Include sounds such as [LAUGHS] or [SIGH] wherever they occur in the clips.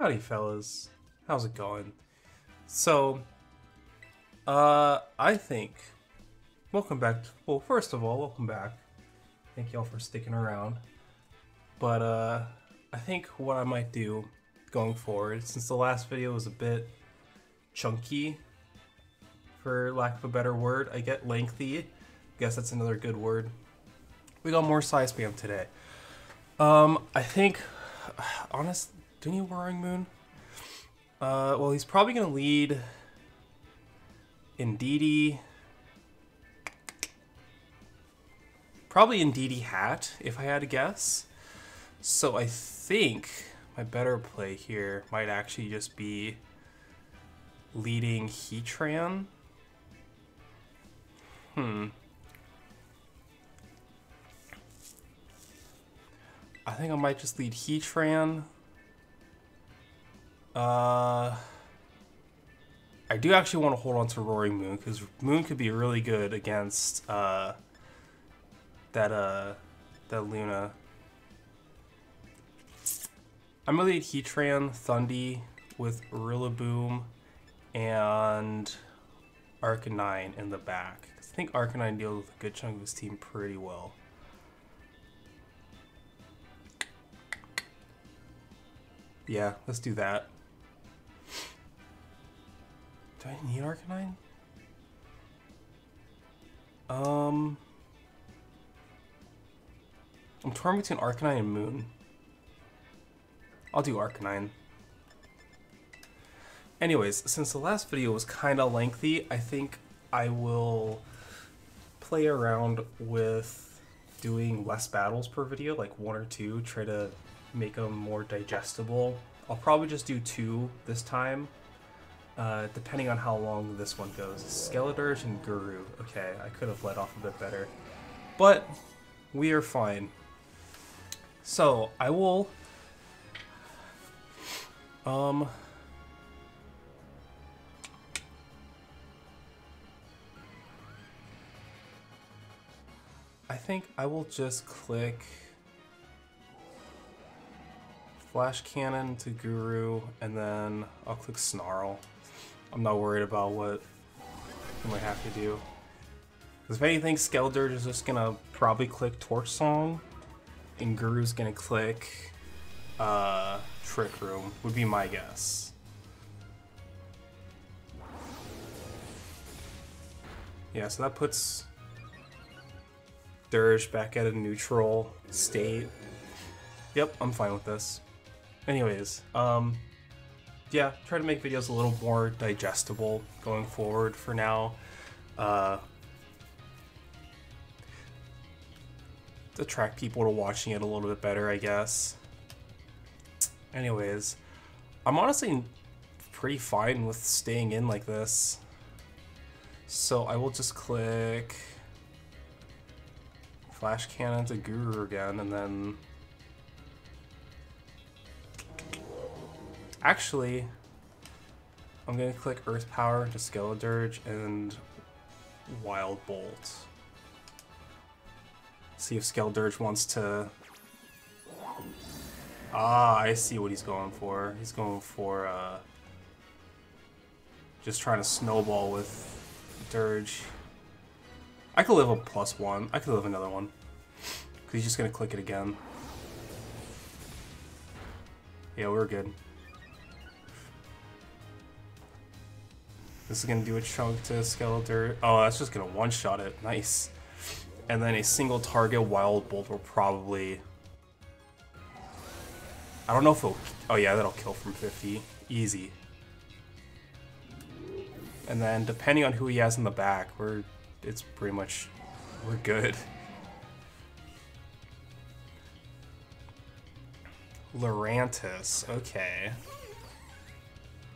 Howdy, fellas. How's it going? So, uh, I think. Welcome back. To, well, first of all, welcome back. Thank y'all for sticking around. But, uh, I think what I might do going forward, since the last video was a bit chunky, for lack of a better word, I get lengthy. I guess that's another good word. We got more side spam today. Um, I think, [SIGHS] honest, do you Roaring Moon? Uh, well, he's probably gonna lead Indeedee. Probably Indeedee Hat, if I had to guess. So I think my better play here might actually just be leading Heatran. Hmm. I think I might just lead Heatran. Uh, I do actually want to hold on to Roaring Moon because Moon could be really good against uh, that uh, that Luna. I'm gonna lead Heatran, Thundy with Rillaboom, and Arcanine in the back. I think Arcanine deals with a good chunk of his team pretty well. Yeah, let's do that. Do I need Arcanine? Um... I'm torn between Arcanine and Moon. I'll do Arcanine. Anyways, since the last video was kind of lengthy, I think I will play around with doing less battles per video, like one or two, try to make them more digestible. I'll probably just do two this time, uh, depending on how long this one goes. Skeledirge and Guru. Okay, I could have let off a bit better. But we are fine. So, I will... Um... I think I will just click Flash Cannon to Guru, and then I'll click Snarl. I'm not worried about what I might have to do. Because if anything, Skeledirge is just gonna probably click Torch Song, and Guru's gonna click uh, Trick Room, would be my guess. Yeah, so that puts Dirge back at a neutral state. Yep, I'm fine with this. Anyways, um, yeah, try to make videos a little more digestible going forward for now. Uh, attract people to watching it a little bit better, I guess. Anyways, I'm honestly pretty fine with staying in like this. So I will just click Flash Cannon to Guru again, and then Actually, I'm gonna click Earth Power to Skeledirge and Wild Bolt. See if Skeledirge wants to... Ah, I see what he's going for. He's going for, uh... Just trying to snowball with Dirge. I could live a plus one. I could live another one. Because he's just gonna click it again. Yeah, we're good. This is to do a chunk to Skeletor. Oh, that's just to one-shot it. Nice. And then a single target Wild Bolt will probably... I don't know if it'll... Oh yeah, that'll kill from 50. Easy. And then depending on who he has in the back, we're... It's pretty much... We're good. Lurantis. Okay.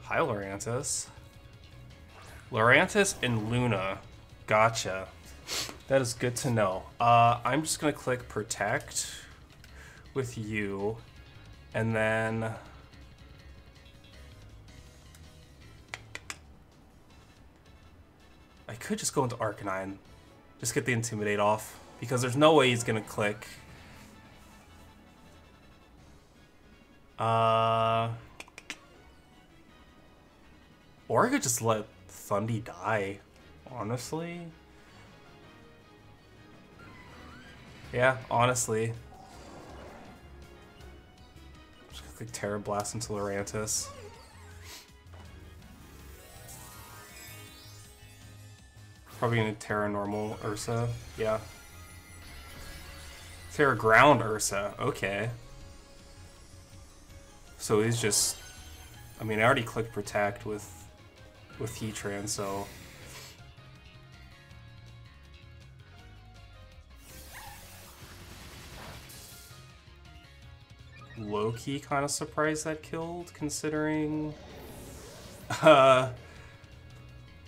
Hi, Lurantis. Lurantis and Luna. Gotcha. That is good to know. Uh, I'm just going to click Protect with you. And then... I could just go into Arcanine. Just get the Intimidate off. Because there's no way he's going to click. Uh... Or I could just let Thundy die, honestly. Yeah, honestly. Just click Tera Blast into Lurantis. Probably gonna Tera Normal Ursa. Yeah. Tera Ground Ursa. Okay. So he's just. I mean, I already clicked Protect with with Heatran, so. Low key, kind of surprised that killed, considering. [LAUGHS] Uh,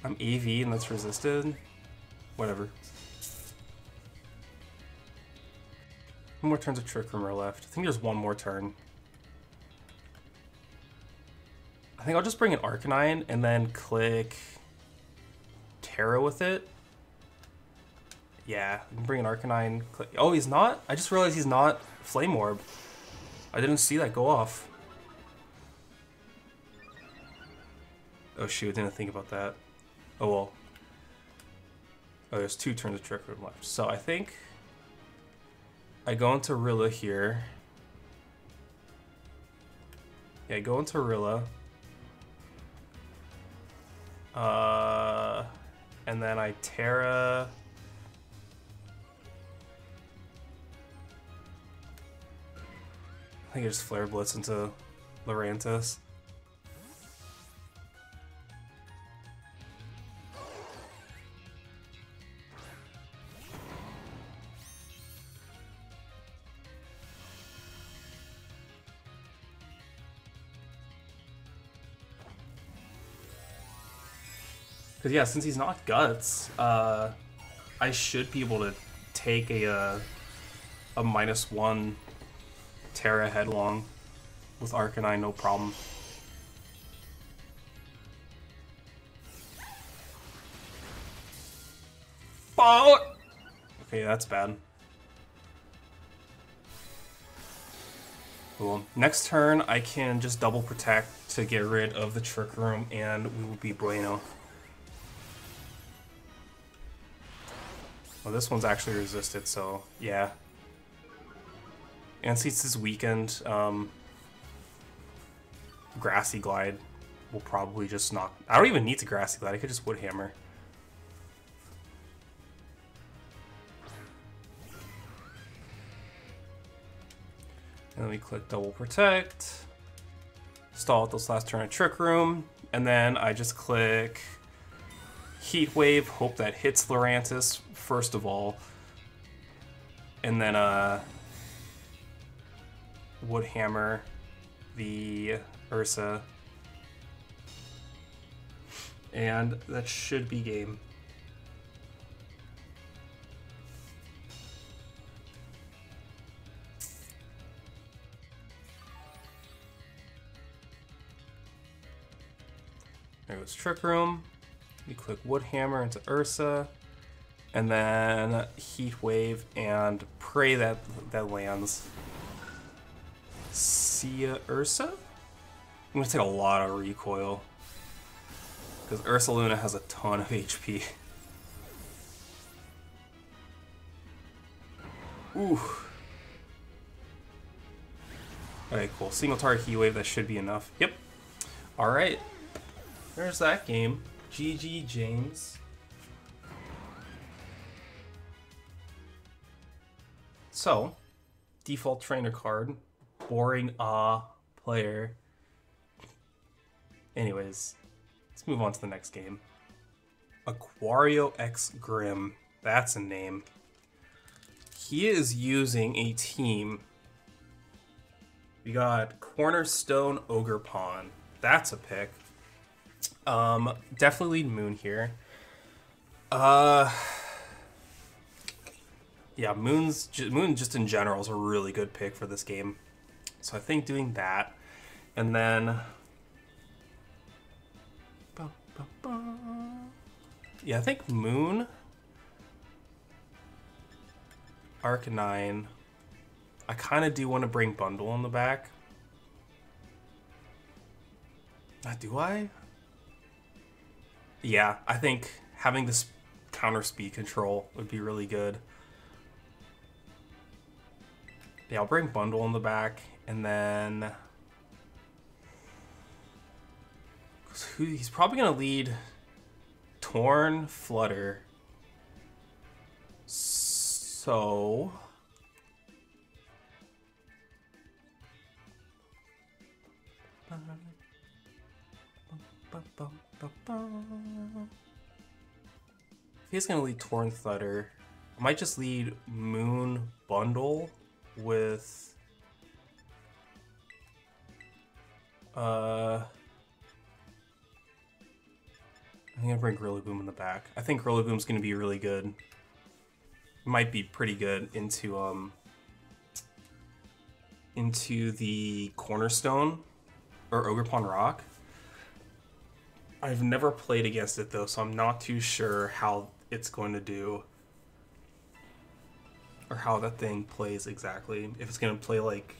I'm AV and that's resisted. Whatever. How more turns of Trick Room are left? I think there's one more turn. Think I'll just bring an Arcanine and then click Tera with it. Yeah, bring an Arcanine. Oh, he's not? I just realized he's not Flame Orb. I didn't see that go off. Oh shoot, I didn't think about that. Oh well. Oh, there's two turns of Trick Room left. So I think I go into Rilla here. Yeah, I go into Rilla. Uh, and then I Tera. I think I just Flare Blitz into Lurantis. Because yeah, since he's not guts, uh, I should be able to take a uh, a minus one Tera headlong with Arcanine, no problem. Oh! Okay, that's bad. Cool. Next turn, I can just double protect to get rid of the Trick Room, and we will be bueno. Well, this one's actually resisted, so yeah. And since this weakened, um, Grassy Glide will probably just knock... I don't even need to Grassy Glide, I could just Wood Hammer. And then we click Double Protect. Stall at this last turn of Trick Room. And then I just click Heat Wave, hope that hits Lurantis first of all. And then uh, Wood Hammer the Ursa. And that should be game. There goes Trick Room. Click Wood Hammer into Ursa, and then Heat Wave and pray that that lands. See ya, Ursa? I'm gonna take a lot of recoil. Because Ursa Luna has a ton of [LAUGHS] HP. Ooh. Okay, cool. Single target Heat Wave, that should be enough. Yep. Alright. There's that game. GG James. So, default trainer card, boring ah player. Anyways, let's move on to the next game. Aquario X Grim. That's a name. He is using a team. We got Cornerstone Ogerpon. That's a pick. Um, definitely Moon here. Uh, yeah, Moon's Moon just in general is a really good pick for this game. So I think doing that, and then. Yeah, I think Moon, Arcanine. I kind of do want to bring Bundle on the back. Do I? Yeah, I think having this counter speed control would be really good. Yeah, I'll bring Bundle in the back, and then... He's probably going to lead Torn, Flutter. So... He's gonna lead Torn Flutter, I might just lead Moon Bundle with uh I'm gonna bring Rillaboom in the back. I think Rillaboom's gonna be really good. Might be pretty good into um into the cornerstone or Ogerpon Rock. I've never played against it though, so I'm not too sure how it's going to do or how that thing plays exactly. If it's gonna play like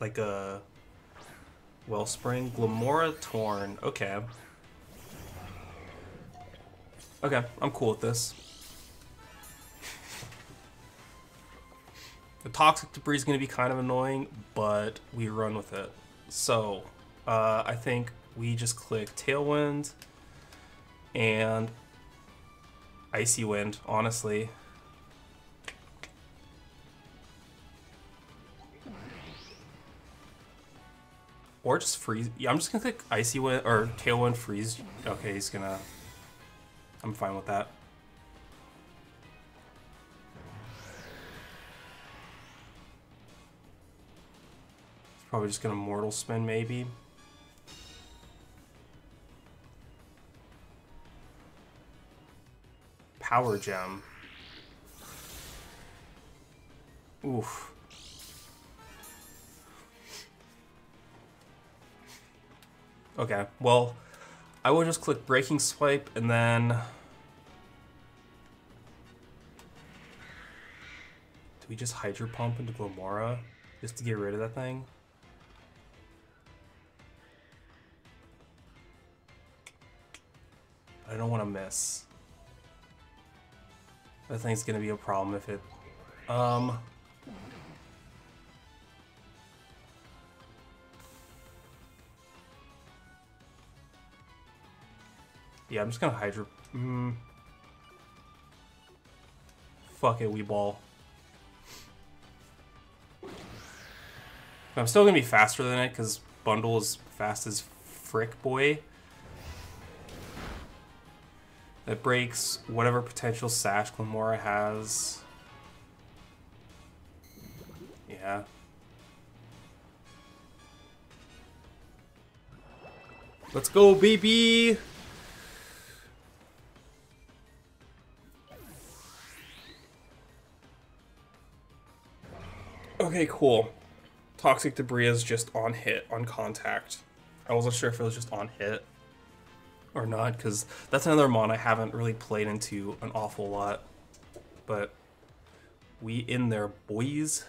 like a Wellspring, Glimmora Torn. Okay. Okay, I'm cool with this. The toxic debris is going to be kind of annoying, but we run with it. So, uh, I think we just click Tailwind and Icy Wind, honestly. Or just freeze. Yeah, I'm just gonna click Icy Wind or Tailwind Freeze. Okay, he's gonna. I'm fine with that. Probably just gonna Mortal Spin, maybe. Power Gem. Oof. Okay, well, I will just click Breaking Swipe and then... Do we just Hydro Pump into Glimmora just to get rid of that thing? I don't want to miss. That it's gonna be a problem if it... Um... Yeah, I'm just gonna Hydro... Mm. Fuck it, Weeball. I'm still gonna be faster than it, because Bundle is fast as frick boy. That breaks whatever potential Sash Glimmora has. Yeah. Let's go, baby! Okay, cool. Toxic debris is just on hit, on contact. I wasn't sure if it was just on hit or not, because that's another mon I haven't really played into an awful lot. But we in there, boys.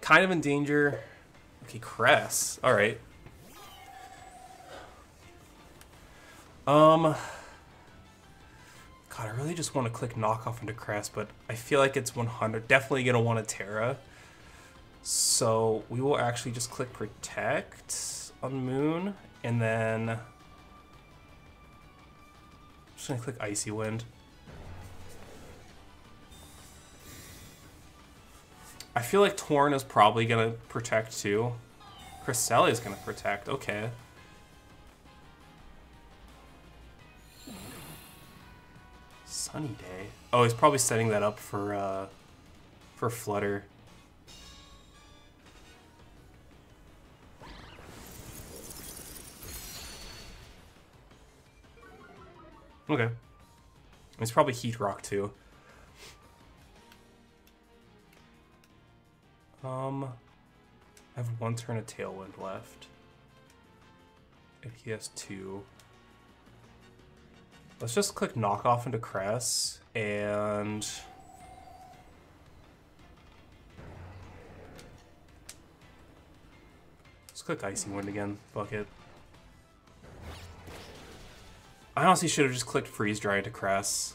Kind of in danger. Okay, Cress. Alright. Um... God, I really just want to click knockoff into Cress, but I feel like it's 100. Definitely going to want a Tera. So we will actually just click Protect on Moon, and then... Just to click Icy Wind. I feel like Torn is probably to protect too. Cresselia is to protect. Okay. sunny day. Oh, he's probably setting that up for uh, for Flutter. Okay. It's probably Heat Rock too. Um, I have one turn of Tailwind left. If he has two. Let's just click knockoff into Cress and let's click Icy Wind again. Fuck it. I honestly should have just clicked freeze dry to Cress.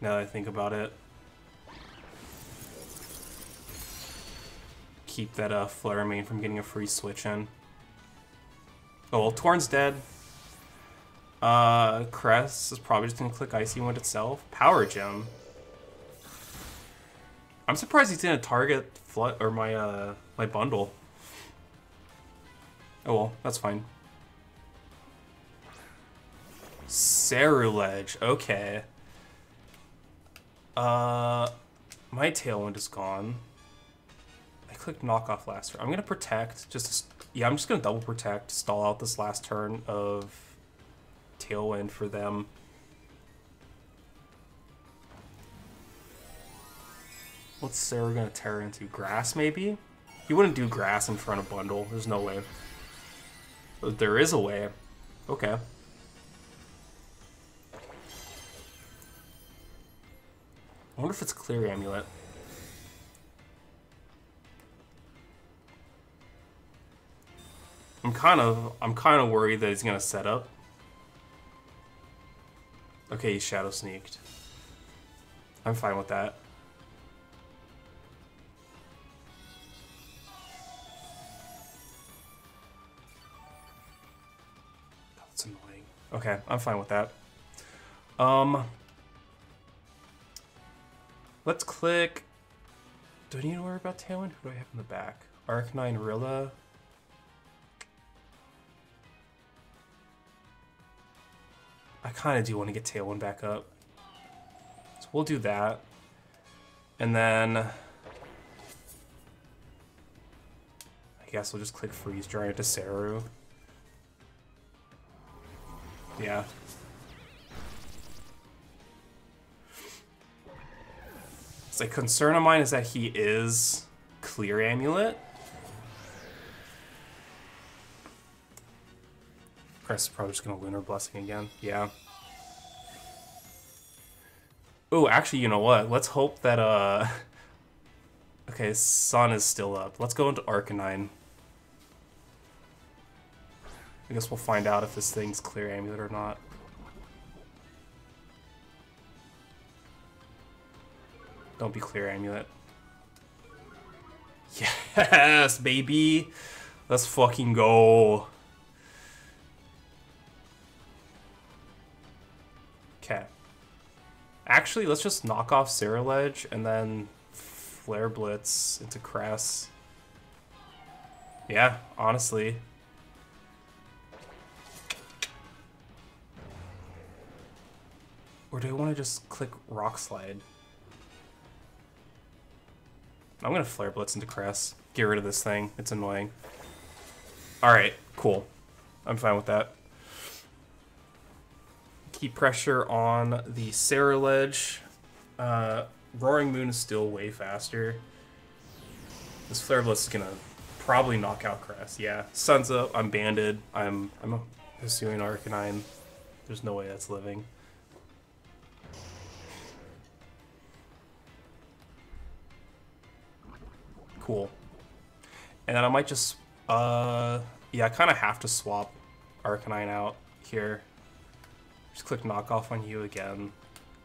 Now that I think about it. Keep that uh, Flutter Mane from getting a free switch in. Oh, well, Torn's dead. Uh, Cress is probably just gonna click Icy Wind itself. Power Gem. I'm surprised he didn't target flood or my uh my bundle. Oh well, that's fine. Ceruledge, okay. Uh, my Tailwind is gone. I clicked knockoff last turn. I'm gonna protect, just, yeah, I'm just gonna double protect, stall out this last turn of Tailwind for them. What's Sarah gonna tear into? Grass, maybe? He wouldn't do grass in front of Bundle. There's no way. There is a way. Okay. I wonder if it's Clear Amulet. I'm kind of I'm kind of worried that he's gonna set up. Okay, he shadow sneaked. I'm fine with that. That's annoying. Okay, I'm fine with that. Um, Let's click. Do I need to worry about Tailwind? Who do I have in the back? Arcanine Rilla. I kind of do want to get Tailwind back up. So we'll do that. And then... I guess we'll just click Freeze Dry into Saru. Yeah. So a concern of mine is that he is Clear Amulet. Cress is probably just gonna Lunar Blessing again. Yeah. Oh, actually, you know what? Let's hope that, uh... [LAUGHS] Okay, Sun is still up. Let's go into Arcanine. I guess we'll find out if this thing's Clear Amulet or not. Don't be clear, Amulet. Yes, baby! Let's fucking go. Okay. Actually, let's just knock off Ceruledge and then Flare Blitz into Cress. Yeah, honestly. Or do I want to just click Rock Slide? I'm gonna Flare Blitz into Cress. Get rid of this thing. It's annoying. Alright, cool. I'm fine with that. Keep pressure on the Ceruledge. Uh, Roaring Moon is still way faster. This Flare Blitz is gonna probably knock out Cress. Yeah, Sun's up. I'm banded. I'm I'm pursuing Arcanine. There's no way that's living. Cool. And then I might just, uh, yeah, I kind of have to swap Arcanine out here. Just click knockoff on you again,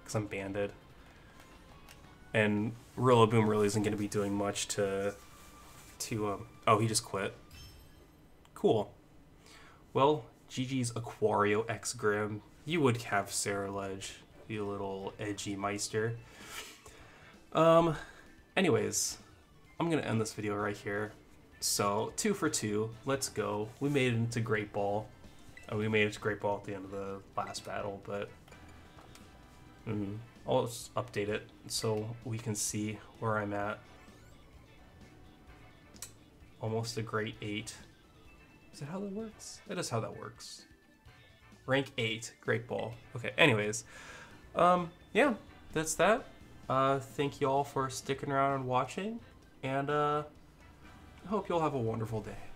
because I'm banded. And Rillaboom really isn't going to be doing much to, to, um, oh, he just quit. Cool. Well, GG's Aquario X Grim. You would have Ceruledge, you little edgy meister. Um, anyways, I'm to end this video right here. So, two for two. Let's go. We made it into Great Ball. Uh, we made it to Great Ball at the end of the last battle, but... Mm, I'll just update it so we can see where I'm at. Almost a Great 8. Is that how that works? That is how that works. Rank 8, Great Ball. Okay, anyways. Um, yeah, that's that. Uh, thank you all for sticking around and watching and uh, I hope you all have a wonderful day.